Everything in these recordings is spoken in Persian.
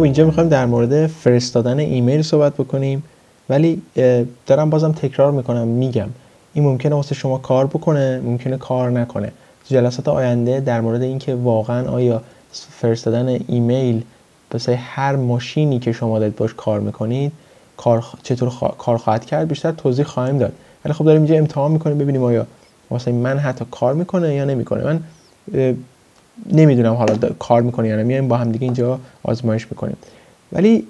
خب اینجا می‌خوایم در مورد فرستادن ایمیل صحبت بکنیم ولی دارم بازم تکرار می‌کنم میگم. این ممکنه واسه شما کار بکنه ممکنه کار نکنه. جلسات آینده در مورد اینکه واقعا آیا فرستادن ایمیل واسه هر ماشینی که شما دارید باش کار می‌کنید کار چطور کار خواهد کرد بیشتر توضیح خواهیم داد. ولی خب داریم اینجا امتحان می‌کنیم ببینیم آیا واسه من حتی کار می‌کنه یا نمی‌کنه. من نمی‌دونم حالا کار می‌کنه یا نه میایم با هم دیگه اینجا آزمایش می‌کنیم. ولی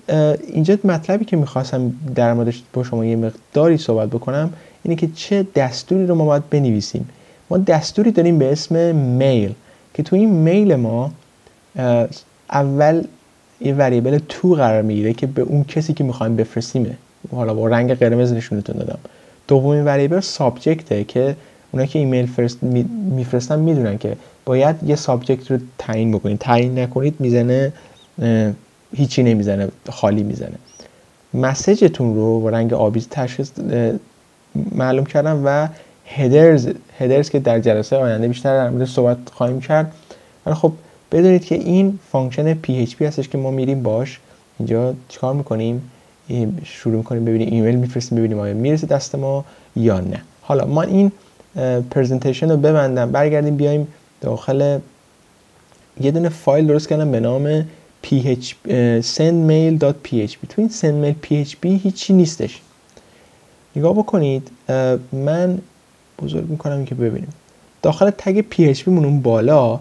اینجا مطلبی که می‌خواستم در موردش با شما یه مقداری صحبت بکنم اینه که چه دستوری رو ما باید بنویسیم. ما دستوری داریم به اسم میل که تو این میل ما اول یه وریبل تو قرار می‌گیره که به اون کسی که می‌خوایم بفرستیمه. حالا با رنگ قرمز نشونتون دادم. دومین وریبل سابجکته که اونا که ایمیل فرست میفرستن می‌دونن که باید یه subject رو تعیین بکنید. تعیین نکنید می‌زنه هیچی نمی‌زنه خالی می‌زنه. message تون رو با رنگ آبی تشخیص معلوم کردم و headers headers که در جلسه آینده بیشتر در مورد صحبت خواهیم کرد. ولی خب بدونید که این function PHP هستش که ما میریم باش. اینجا چیکار می‌کنیم؟ شروع می‌کنیم ببینیم ایمیل میفرستیم ببینیم آیا می‌رسه دست ما یا نه. حالا ما این presentation رو ببندم برگردیم بیایم داخل یه دونه فایل درست کردم به نام PH, sendmail.php تو این sendmail.php هیچی نیستش. نگاه بکنید من بزرگ می‌کنم که ببینیم. داخل tag PHP مون اون بالا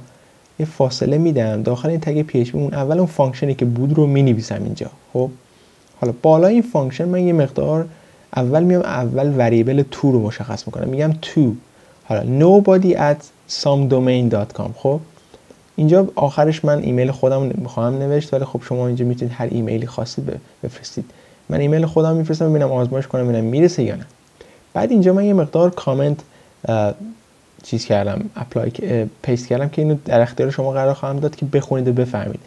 یه فاصله میدم. داخل این tag PHP مون اول اون function ی که بود رو می نویسم اینجا. خب؟ حالا بالا این function من یه مقدار اول میام اول variable to رو مشخص می‌کنم. میگم to. حالا nobody at somedomain.com خب؟ اینجا آخرش من ایمیل خودم می‌خوام نوشت ولی خب شما اینجا می‌تونید هر ایمیلی خواستید بفرستید. من ایمیل خودم میفرستم ببینم آزمایش کنم ببینم می‌رسه یا نه. بعد اینجا من یه مقدار کامنت چیز کردم apply paste کردم که اینو در اختیار شما قرار خواهم داد که بخونید و بفهمید.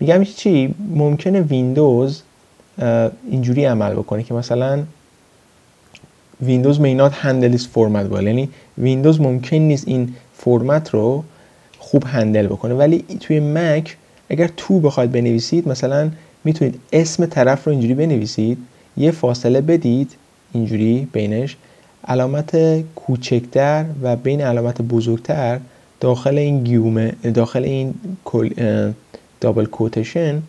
میگم چی؟ ممکنه ویندوز اینجوری عمل بکنه که مثلا ویندوز may not handle this format well. یعنی ویندوز ممکن نیست این فرمت رو خوب handle بکنه. ولی توی مک اگر تو بخواید بنویسید مثلا می‌تونید اسم طرف رو اینجوری بنویسید یه فاصله بدید اینجوری بینش علامت کوچکتر و بین علامت بزرگتر داخل این گیومه داخل این double quotation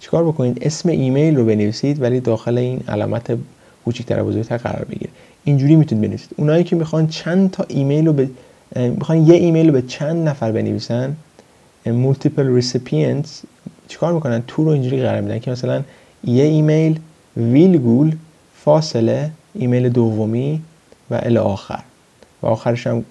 چیکار بکنید؟ اسم ایمیل رو بنویسید ولی داخل این علامت کوچکتر و بزرگتر قرار بگیره اینجوری می‌تونید بنویسید. اونایی که می‌خوان چند تا ایمیل رو به می‌خوان یه ایمیل رو به چند نفر بنویسن multiple recipients چیکار می‌کنن؟ to رو اینجوری قرار میدن که مثلا یه ایمیل ویلگول فاصله ایمیل دومی و الی آخر. و آخرش هم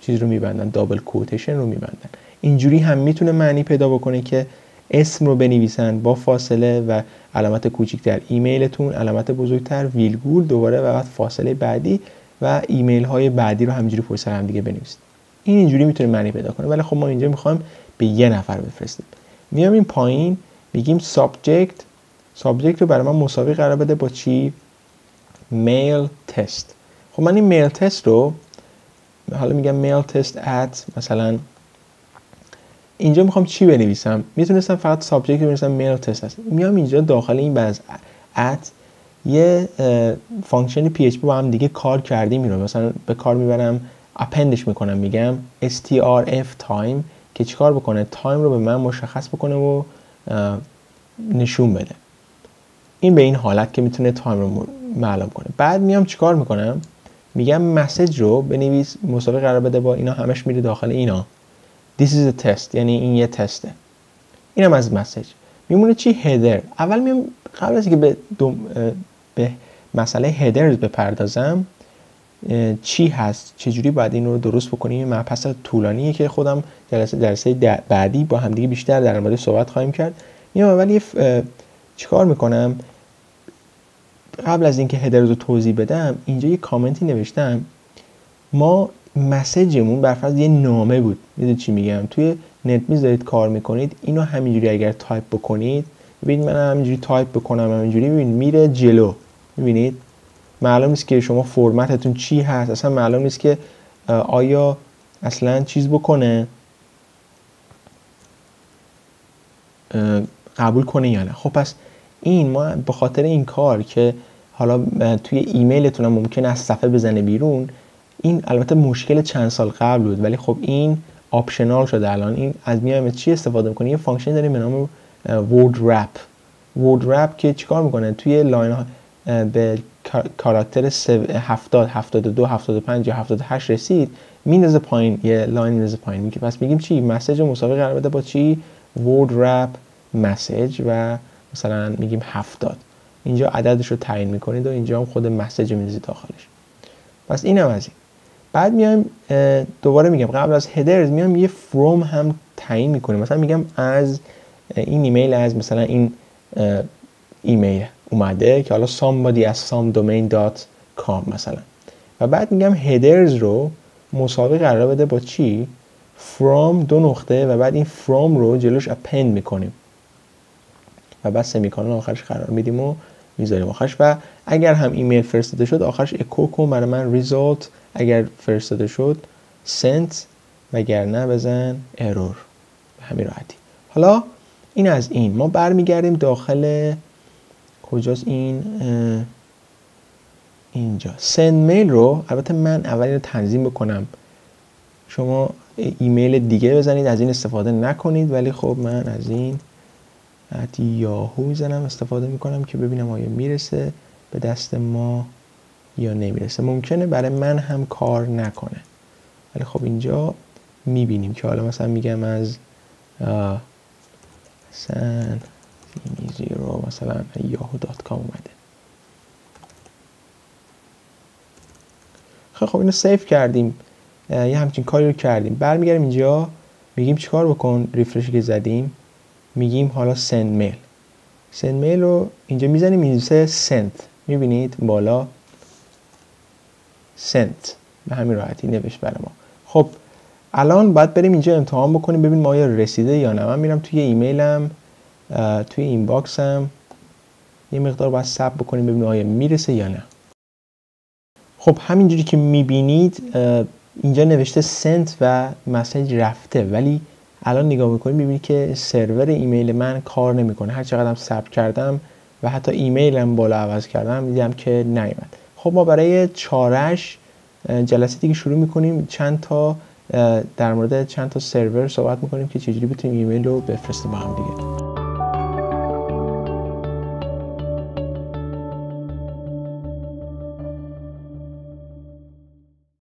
چیز رو میبندن double quotation رو میبندن. اینجوری هم می‌تونه معنی پیدا بکنه که اسم رو بنویسن با فاصله و علامت کوچیکتر ایمیلتون علامت بزرگتر ویلگول دوباره و بعد فاصله بعدی و ایمیل های بعدی رو همینجوری پشت هم دیگه بنویسید. این اینجوری می‌تونه معنی پیدا کنه. ولی خب ما اینجا می‌خوایم به یه نفر بفرستیم. میام این پایین میگیم subject subject رو برای من مساوی قرار بده با چی؟ mail test خب من این mail test رو حالا میگم mail test at مثلا اینجا می‌خوام چی بنویسم؟ می‌تونستم فقط subject بنویسم mail test هست. میام اینجا داخل این بعد at یه function PH با هم دیگه کار کردیم اینو. مثلا به کار می‌برم append ش می‌کنم میگم strf time که چیکار بکنه؟ time رو به من مشخص بکنه و نشون بده. این به این حالت که می‌تونه time رو معلوم کنه. بعد میام چیکار می‌کنم؟ میگم message رو بنویس مساوی قرار بده با اینا همش میره داخل اینا. This is a test. یعنی این یه تسته. اینم از message. میمونه چی؟ header اول میام قبل از که به, به مسئله headers بپردازم چی هست؟ چجوری باید این رو درست بکنیم؟ مبحث طولانیه که خودم جلسه جلسه بعدی با همدیگه بیشتر در مورد صحبت خواهیم کرد. میام اول یه چیکار می‌کنم؟ قبل از اینکه headers رو توضیح بدم اینجا یه کامنتی نوشتم. ما message مون بر یه نامه بود. می‌دونید چی میگم؟ توی نت میز کار می‌کنید اینو همینجوری اگر تایپ بکنید ببینید من همینجوری تایپ بکنم همینجوری ببینید میره جلو. می‌بینید؟ معلوم نیست که شما فرمتتون چی هست. اصلا معلوم نیست که آیا اصلا چیز بکنه؟ قبول کنه یا نه. خب پس این ما به خاطر این کار که حالا توی ایمیلتون هم ممکن از صفحه بزنه بیرون این البته مشکل چند سال قبل بود ولی خب این optional شده الان. این از میایم چی استفاده می‌کنه یه function داریم به نام word wrap word wrap که چیکار می‌کنه؟ توی line به کاراکتر 70 72 75 یا 78 رسید میندازه پایین. یه line میندازه پایین. میگه پس میگیم چی؟ message مساوی قرار بده با چی؟ word wrap message و مثلا میگیم 70 اینجا عددش رو تعیین می‌کنید و اینجا هم خود message میندازید داخلش. پس اینم از این. بعد میایم دوباره میگم قبل از headers میام یه from هم تعیین می‌کنیم. مثلا میگم از این ایمیل از مثلا این ایمیل اومده که حالا somebody at somedomain.com مثلا. و بعد میگم headers رو مساوی قرار بده با چی؟ from دو نقطه و بعد این from رو جلوش append می‌کنیم. و بعد semicolon آخرش قرار میدیم و می‌ذاریم آخرش. و اگر هم ایمیل فرستاده شد آخرش اکو کن برای من result اگر فرستاده شد sent وگرنه بزن ارور به همین راحتی. حالا این از این. ما برمیگردیم داخل کجاست این؟ اینجا. سند میل رو البته من اول رو تنظیم بکنم. شما ایمیل دیگه بزنید از این استفاده نکنید ولی خب من از این یاهو می‌زنم استفاده می‌کنم که ببینم آیا می‌رسه به دست ما یا نمی‌رسه. ممکنه برای من هم کار نکنه. ولی خب اینجا می‌بینیم که حالا مثلا میگم از سندر و مثلا yahoo dot com اومده. خب خب اینو save کردیم. یه همچین کاری رو کردیم. برمیگردیم اینجا میگیم چیکار بکن؟ refresh ی که زدیم. میگیم حالا send mail. سند میل رو اینجا می‌زنیم میزه سنت. می‌بینید بالا سنت. به همین راحتی نوشت برای ما. خب الان باید بریم اینجا امتحان بکنیم ببینیم آیا رسیده یا نه. من میرم توی ایمیلم توی این باکسم یه مقدار باید سب بکنیم ببینیم آیا می‌رسه یا نه. خب همینجوری که می‌بینید اینجا نوشته سنت و مسیج رفته ولی الان نگاه می‌کنیم می‌بینید که سرور ایمیل من کار نمی‌کنه. هر چقدر ثبت کردم و حتی ایمیلم بالا عوض کردم دیدم که نیومد. خب ما برای چارش جلسه دیگه شروع می‌کنیم. چند تا در مورد چند تا سرور صحبت می‌کنیم که چجوری بتونیم ایمیل رو بفرستیم با هم دیگه.